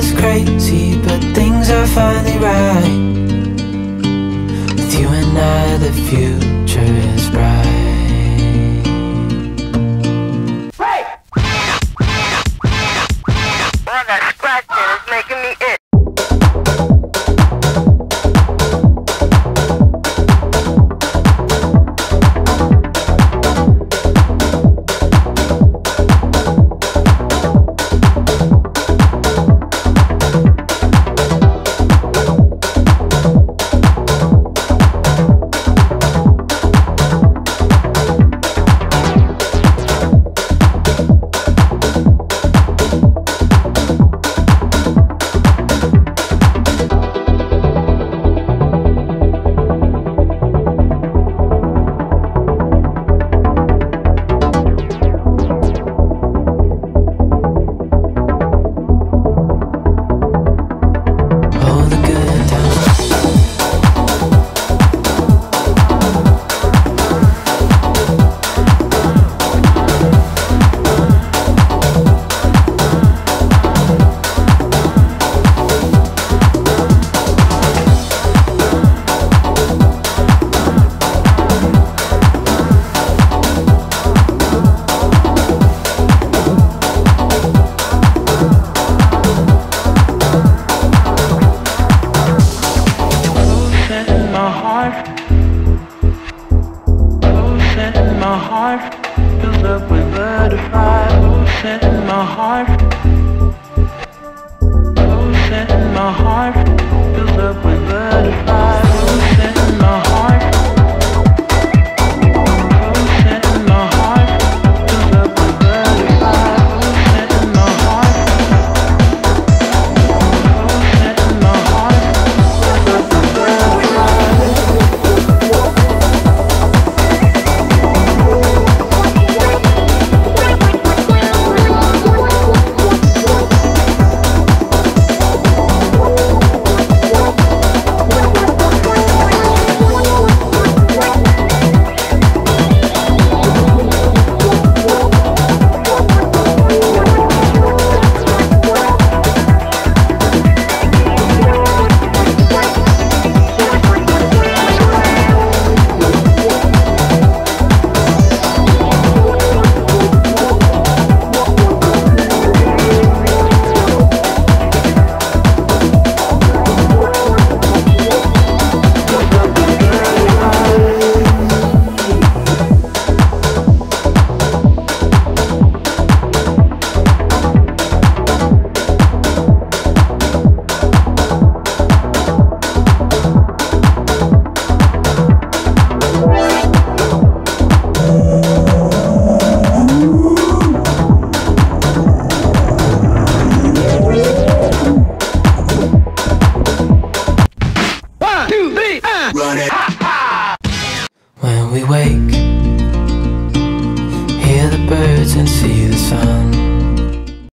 us crazy, but things are finally right. With you and I, the future is bright. Heart. Filled up with butterflies. In my heart. Wake, hear the birds and see the sun.